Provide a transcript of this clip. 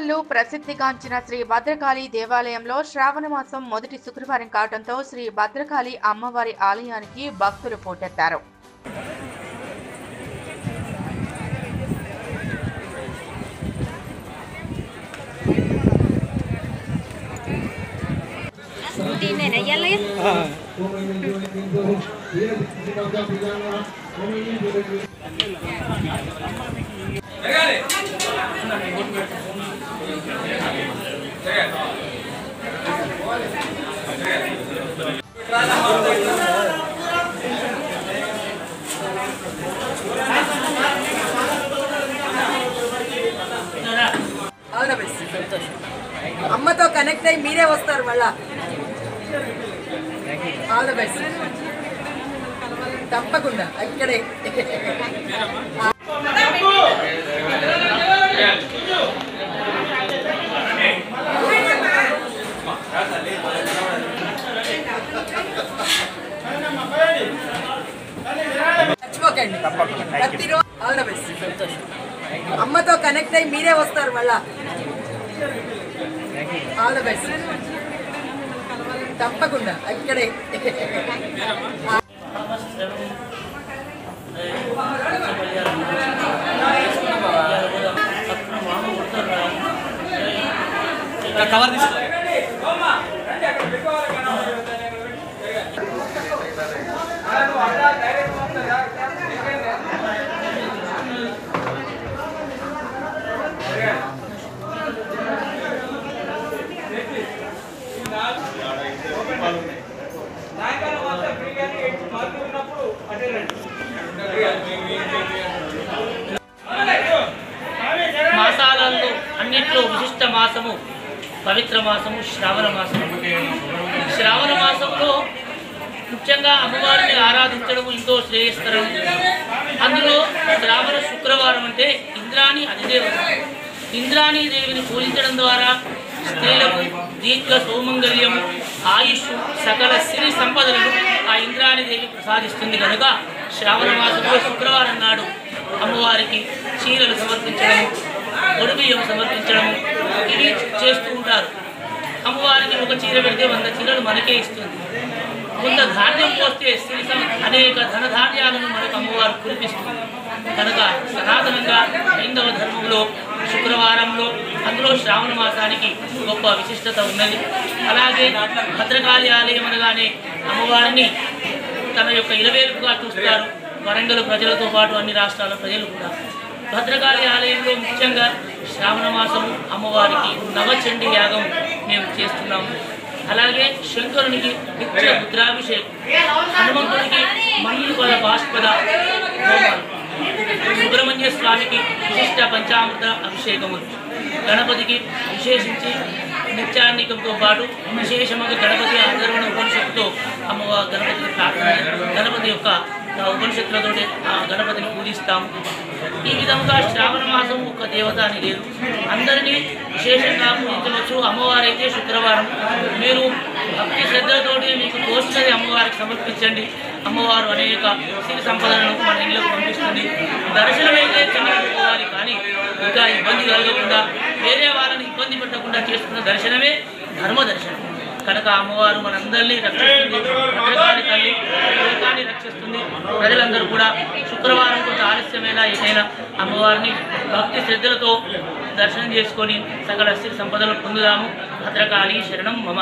వరంగల్లో ప్రసిద్ధిగాంచిన శ్రీ భద్రకాళి దేవాలయంలో శ్రావణ మాసం మొదటి శుక్రవారం కావడంతో శ్రీ భద్రకాళి అమ్మవారి ఆలయానికి భక్తులు పోటెత్తారు Tine na yala yun. All the best అమ్మతో కనెక్ట్ అయ్యి మీరే వస్తారు మళ్ళా. All the best? తప్పకుండా ఇక్కడే మర్చిపోకండి ప్రతిరోజు ఆల్ ద బెస్ట్ అమ్మతో కనెక్ట్ అయ్యి మీరే వస్తారు మళ్ళా. ఆల్ ద బెస్ట్ తప్పకుండా. ఇక్కడే కవర్ తీసుకో. మాసము పవిత్ర మాసము శ్రావణ మాసము. శ్రావణ మాసంలో ముఖ్యంగా అమ్మవారిని ఆరాధించడం ఎంతో శ్రేయస్కరం. అందులో శ్రావణ శుక్రవారం అంటే ఇంద్రాణి అధిదేవత. ఇంద్రాణి దేవిని పూజించడం ద్వారా స్త్రీలకు దీర్ఘ సౌమంగళ్యము ఆయుష్ సకల సిరి సంపదలను ఆ ఇంద్రాణి దేవి ప్రసాదిస్తుంది కనుక శ్రావణ మాసంలో శుక్రవారం నాడు అమ్మవారికి చీరలు సమర్పించడం ఒడిబియ్యం సమర్పించడం ఉంటారు. అమ్మవారికి ఒక చీర పెడితే వంద చీరలు మనకే ఇస్తుంది. కొంత ధాన్యం పోస్తే శ్రీసం అనేక ధనధాన్యాలను మనకు అమ్మవారు కురిపిస్తుంది. కనుక సనాతనంగా హైందవ ధర్మంలో శుక్రవారంలో అందులో శ్రావణ మాసానికి గొప్ప విశిష్టత ఉన్నది. అలాగే భద్రకాళి ఆలయం అనగానే అమ్మవారిని తన యొక్క ఇలవేలుపుగా చూస్తారు. వరంగల్ ప్రజలతో పాటు అన్ని రాష్ట్రాల ప్రజలు కూడా. భద్రకాళి ఆలయంలో ముఖ్యంగా శ్రావణ మాసము అమ్మవారికి నవచండి యాగం మేము చేస్తున్నాము. అలాగే శంకరునికి నిత్య రుద్రాభిషేకం హనుమంతుడికి మణిపద బాష్పద సుబ్రహ్మణ్య స్వామికి విశిష్ట పంచామృత అభిషేకములు గణపతికి విశేషించి నిత్యాన్నికంతో పాటు విశేషముగా గణపతి ఆదరణ ఉపనిషత్తుతో అమ్మవారి గణపతిని ప్రార్థన గణపతి యొక్క ఆ ఉపనిషత్తులతో ఆ గణపతిని పూజిస్తాం. ఈ విధంగా శ్రావణ మాసం ఒక దేవత అని లేదు. అందరినీ విశేషంగా పూజించవచ్చు. అమ్మవారైతే శుక్రవారం. మీరు భక్తి శ్రద్ధలతోటి మీకు తోచినది అమ్మవారికి సమర్పించండి. అమ్మవారు అనేక సిరి సంపదలను మన ఇళ్ళకు పంపిస్తుంది. దర్శనమైతే చెందకపోవాలి కానీ ఇంకా ఇబ్బంది కలగకుండా వేరే వాళ్ళని ఇబ్బంది పెట్టకుండా చేసుకున్న దర్శనమే ధర్మ దర్శనం. కనుక అమ్మవారు మనందరినీ రక్షిస్తుంది. తల్లి లోకాన్ని రక్షిస్తుంది. ప్రజలందరూ కూడా శుక్రవారం కొంత ఆలస్యమైన ఏదైనా అమ్మవారిని భక్తి శ్రద్ధలతో దర్శనం చేసుకొని సకల సిరి సంపదలు పొందుదాము. భద్రకాళి శరణం మమ.